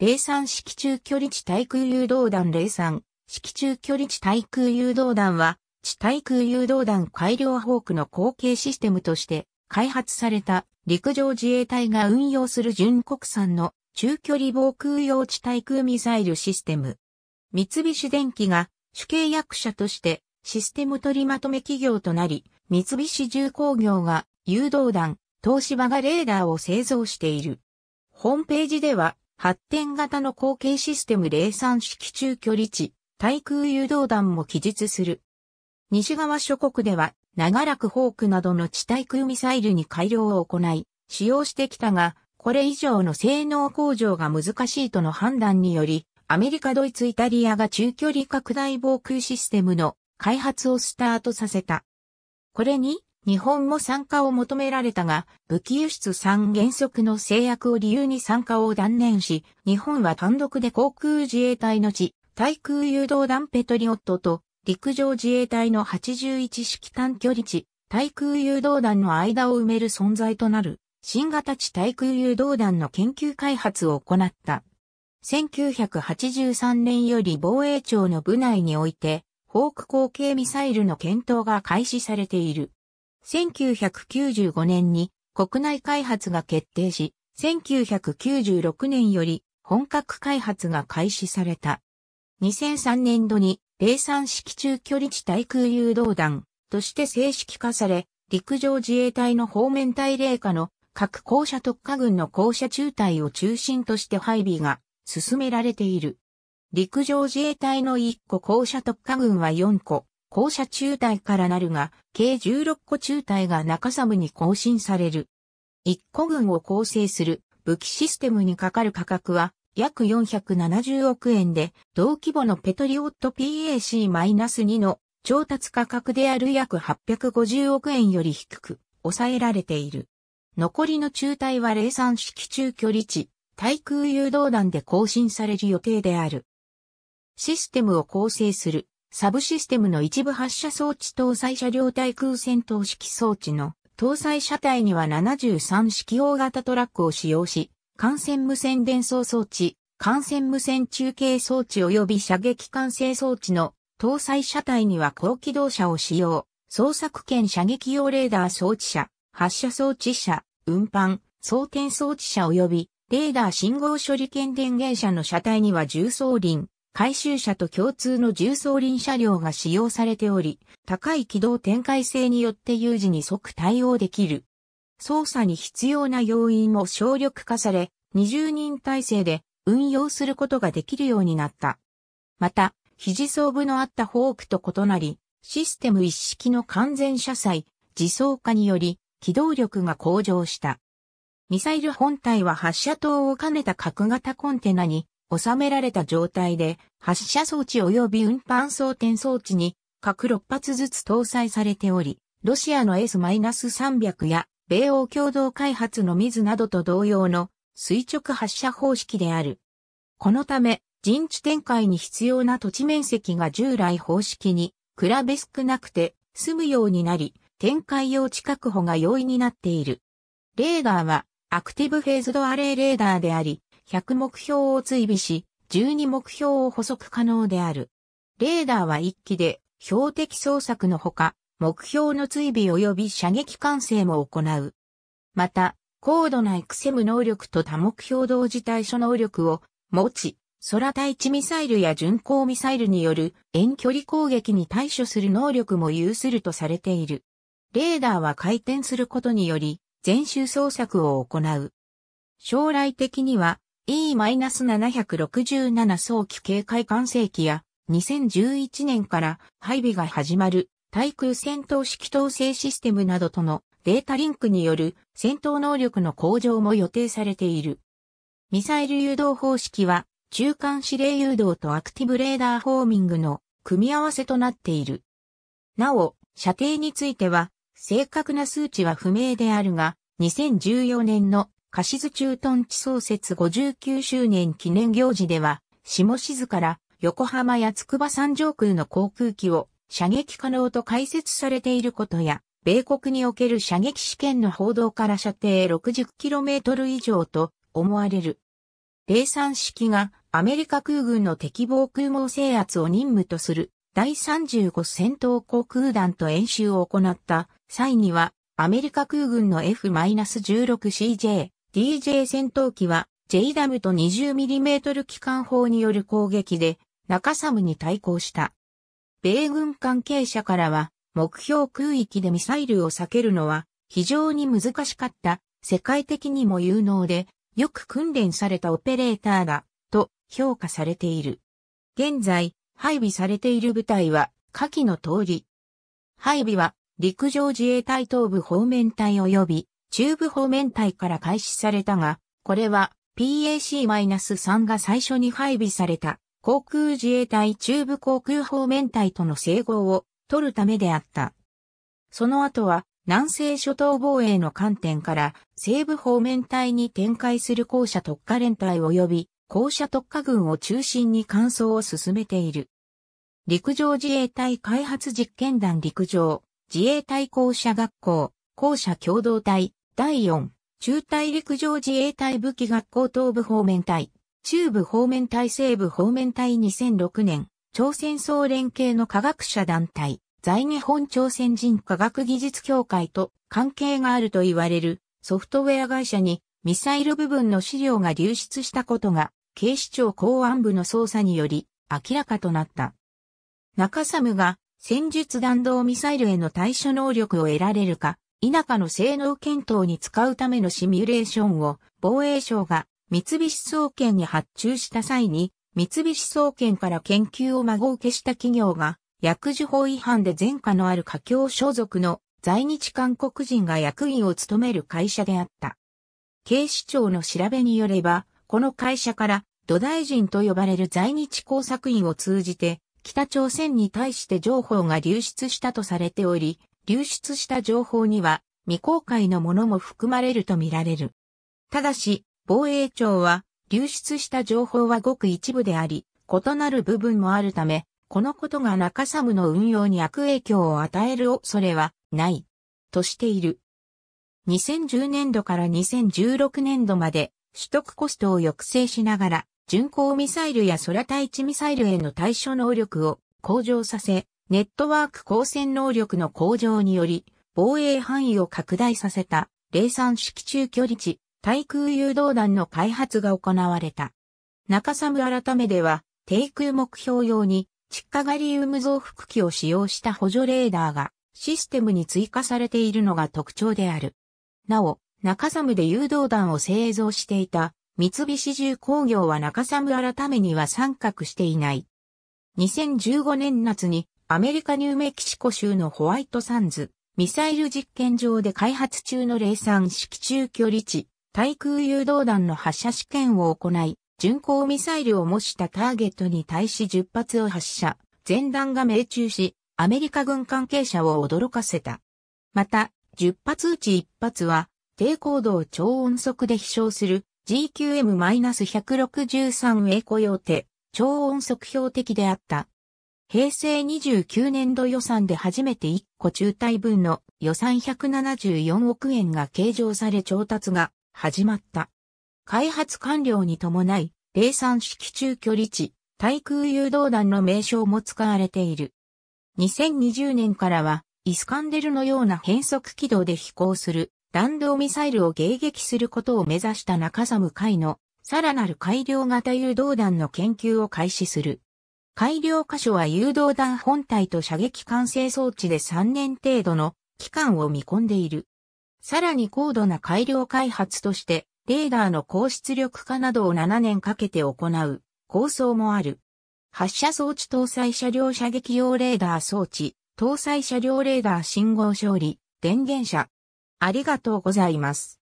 03式中距離地対空誘導弾03式中距離地対空誘導弾は、地対空誘導弾改良ホークの後継システムとして開発された陸上自衛隊が運用する純国産の中距離防空用地対空ミサイルシステム。三菱電機が主契約者としてシステム取りまとめ企業となり、三菱重工業が誘導弾、東芝がレーダーを製造している。ホームページでは発展型の後継システム03式中距離地、対空誘導弾も記述する。西側諸国では長らくホークなどの地対空ミサイルに改良を行い、使用してきたが、これ以上の性能向上が難しいとの判断により、アメリカ、ドイツ、イタリアが中距離拡大防空システムの開発をスタートさせた。これに、日本も参加を求められたが、武器輸出3原則の制約を理由に参加を断念し、日本は単独で航空自衛隊の地、対空誘導弾ペトリオットと陸上自衛隊の81式短距離地、対空誘導弾の間を埋める存在となる、新型地対空誘導弾の研究開発を行った。1983年より防衛庁の部内において、ホーク後継ミサイルの検討が開始されている。1995年に国内開発が決定し、1996年より本格開発が開始された。2003年度に03式中距離地対空誘導弾として正式化され、陸上自衛隊の方面隊霊下の各校舎特化軍の校舎中隊を中心として配備が進められている。陸上自衛隊の1個校舎特化軍は4個、校舎中隊からなるが、計16個中隊が中サムに更新される。1個軍を構成する武器システムにかかる価格は約470億円で、同規模のペトリオット PAC-2 の調達価格である約850億円より低く抑えられている。残りの中隊は03式中距離地、対空誘導弾で更新される予定である。システムを構成するサブシステムの一部発射装置搭載車両対空戦闘式装置の搭載車体には73式大型トラックを使用し、艦船無線伝送装置、艦船無線中継装置及び射撃管制装置の搭載車体には高機動車を使用、捜索兼射撃用レーダー装置車、発射装置車、運搬、装填装置車及び、レーダー信号処理兼電源車の車体には重装輪、回収車と共通の重装輪車両が使用されており、高い軌道展開性によって有事に即対応できる。操作に必要な要因も省力化され、20人体制で運用することができるようになった。また、肘装部のあったフォークと異なり、システム一式の完全車載、自走化により、機動力が向上した。ミサイル本体は発射塔を兼ねた角型コンテナに収められた状態で、発射装置及び運搬装填装置に各6発ずつ搭載されており、ロシアの S-300 や米欧共同開発の水などと同様の垂直発射方式である。このため、陣地展開に必要な土地面積が従来方式に比べ少なくて済むようになり、展開用地確保が容易になっている。レーダーはアクティブフェーズドアレイレーダーであり、100目標を追尾し、12目標を補足可能である。レーダーは1機で標的捜索のほか、目標の追尾及び射撃管制も行う。また、高度なエクセム能力と多目標同時対処能力を持ち、空対地ミサイルや巡航ミサイルによる遠距離攻撃に対処する能力も有するとされている。レーダーは回転することにより、全周捜索を行う。将来的には E-767 早期警戒管制機や2011年から配備が始まる対空戦闘式統制システムなどとのデータリンクによる戦闘能力の向上も予定されている。ミサイル誘導方式は中間指令誘導とアクティブレーダーフォーミングの組み合わせとなっている。なお、射程については正確な数値は不明であるが、2014年の貸津駐屯地創設59周年記念行事では、下静から横浜や筑波山上空の航空機を射撃可能と解説されていることや、米国における射撃試験の報道から射程 60km 以上と思われる。03式がアメリカ空軍の敵防空網制圧を任務とする第35戦闘航空団と演習を行った際にはアメリカ空軍の F-16CJ、DJ 戦闘機は J ダムと 20mm 機関砲による攻撃で中サムに対抗した。米軍関係者からは目標空域でミサイルを避けるのは非常に難しかった世界的にも有能でよく訓練されたオペレーターだと評価されている。現在配備されている部隊は下記の通り。配備は陸上自衛隊東部方面隊及び中部方面隊から開始されたが、これは PAC-3 が最初に配備された航空自衛隊中部航空方面隊との整合を取るためであった。その後は南西諸島防衛の観点から西部方面隊に展開する校舎特化連隊及び校舎特化軍を中心に乾燥を進めている。陸上自衛隊開発実験団陸上自衛隊校舎学校校舎共同隊第4中隊陸上自衛隊武器学校東部方面隊。中部方面隊西部方面隊。2006年朝鮮総連系の科学者団体。在日本朝鮮人科学技術協会と関係があると言われる。ソフトウェア会社にミサイル部分の資料が流出したことが警視庁公安部の捜査により明らかとなった。中サムが戦術弾道ミサイルへの対処能力を得られるか田舎の性能検討に使うためのシミュレーションを防衛省が三菱総研に発注した際に三菱総研から研究を孫受けした企業が薬事法違反で前科のある華僑所属の在日韓国人が役員を務める会社であった。警視庁の調べによれば、この会社から土大臣と呼ばれる在日工作員を通じて北朝鮮に対して情報が流出したとされており、流出した情報には未公開のものも含まれるとみられる。ただし、防衛庁は流出した情報はごく一部であり、異なる部分もあるため、このことが中サムの運用に悪影響を与える恐れはない、としている。2010年度から2016年度まで取得コストを抑制しながら、巡航ミサイルや空対地ミサイルへの対処能力を向上させ、ネットワーク光線能力の向上により、防衛範囲を拡大させた、03式中距離地、対空誘導弾の開発が行われた。中サム改めでは、低空目標用に、窒化ガリウム増幅器を使用した補助レーダーが、システムに追加されているのが特徴である。なお、中サムで誘導弾を製造していた、三菱重工業は中サム改めには参画していない。2015年夏にアメリカニューメキシコ州のホワイトサンズ、ミサイル実験場で開発中の03式中距離地、対空誘導弾の発射試験を行い、巡航ミサイルを模したターゲットに対し10発を発射、前段が命中し、アメリカ軍関係者を驚かせた。また、10発うち1発は、低高度を超音速で飛翔する GQM-163 エコ用手、超音速標的であった。平成29年度予算で初めて1個中隊分の予算174億円が計上され調達が始まった。開発完了に伴い、03式中距離地、対空誘導弾の名称も使われている。2020年からは、イスカンデルのような変速軌道で飛行する弾道ミサイルを迎撃することを目指した中寒海のさらなる改良型誘導弾の研究を開始する。改良箇所は誘導弾本体と射撃管制装置で3年程度の期間を見込んでいる。さらに高度な改良開発として、レーダーの高出力化などを7年かけて行う構想もある。発射装置搭載車両射撃用レーダー装置、搭載車両レーダー信号処理、電源車。ありがとうございます。